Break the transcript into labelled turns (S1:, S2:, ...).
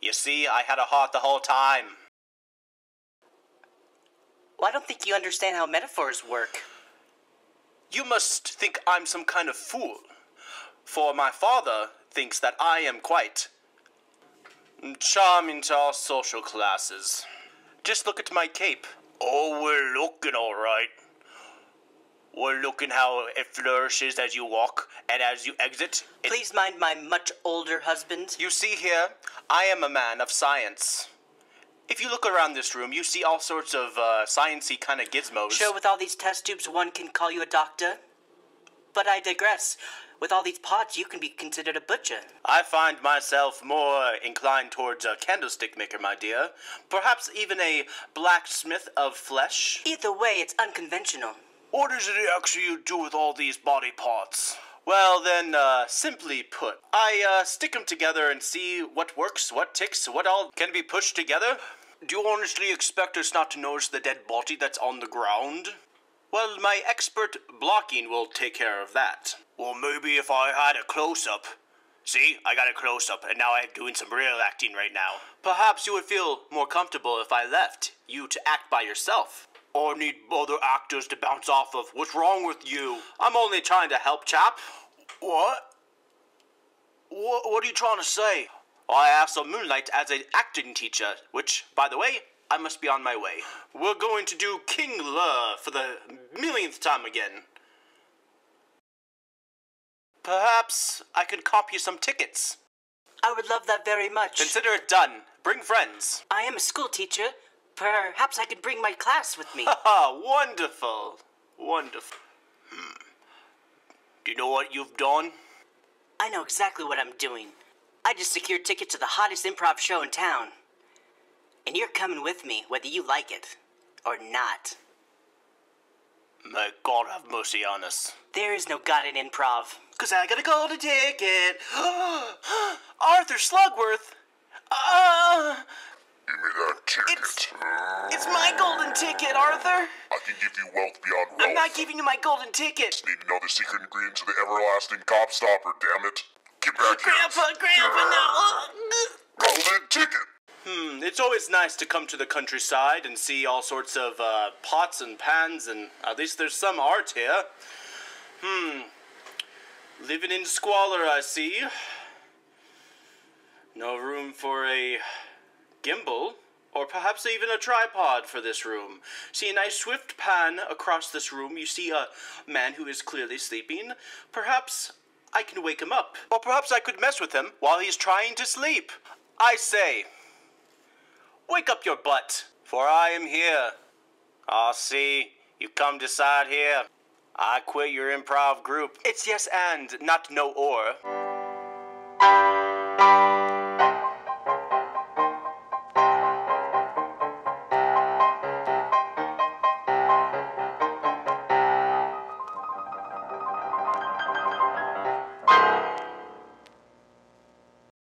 S1: You see, I had a heart the whole time.
S2: Well, I don't think you understand how metaphors work.
S1: You must think I'm some kind of fool. For my father thinks that I am quite charming to all social classes. Just look at my cape. Oh, we're looking all right. We're looking how it flourishes as you walk and as you exit. It-
S2: Please mind my much older husband.
S1: you see here, I am a man of science. If you look around this room, you see all sorts of uh, sciencey kind of gizmos.
S2: Sure, with all these test tubes, one can call you a doctor. But I digress. With all these pots, you can be considered a butcher.
S1: I find myself more inclined towards a candlestick maker, my dear. Perhaps even a blacksmith of flesh.
S2: Either way, it's unconventional.
S1: What is it actually you do with all these body parts? Well, then, uh, simply put, I uh, stick them together and see what works, what ticks, what all can be pushed together. Do you honestly expect us not to notice the dead body that's on the ground? Well, my expert blocking will take care of that. Well, maybe if I had a close up. See, I got a close up, and now I'm doing some real acting right now. Perhaps you would feel more comfortable if I left you to act by yourself. Or need other actors to bounce off of. What's wrong with you? I'm only trying to help, chap. What? What, what are you trying to say? I asked on Moonlight as an acting teacher, which, by the way, I must be on my way. We're going to do King Lear for the millionth time again. Perhaps I could cop you some tickets.
S2: I would love that very much.
S1: Consider it done. Bring friends.
S2: I am a school teacher. Perhaps I could bring my class with me.
S1: Ah, wonderful. Wonderful. Hmm. Do you know what you've done?
S2: I know exactly what I'm doing. I just secured tickets to the hottest improv show in town. And you're coming with me, whether you like it or not.
S1: May God have mercy on us.
S2: There is no God in improv.
S1: Cause I got a golden ticket. Arthur Slugworth. Uh,
S3: Give me that ticket.
S1: It's-
S3: Uh,
S1: it's my golden
S3: I can give you wealth beyond wealth.
S1: I'm not giving you my golden ticket.
S3: Need to know the secret ingredient to the everlasting Gobstopper, damn it. Get back here.
S1: Grandpa, Grandpa, no.
S3: Golden ticket.
S1: Hmm, it's always nice to come to the countryside and see all sorts of uh, pots and pans, and at least there's some art here. Hmm. Living in squalor, I see. No room for a gimbal, or perhaps even a tripod for this room. See a nice swift pan across this room. You see a man who is clearly sleeping. Perhaps I can wake him up. Or perhaps I could mess with him while he's trying to sleep. I say, Wake up your butt, for I am here. Ah, see, you come decide here. I quit your improv group. It's yes and, not no or.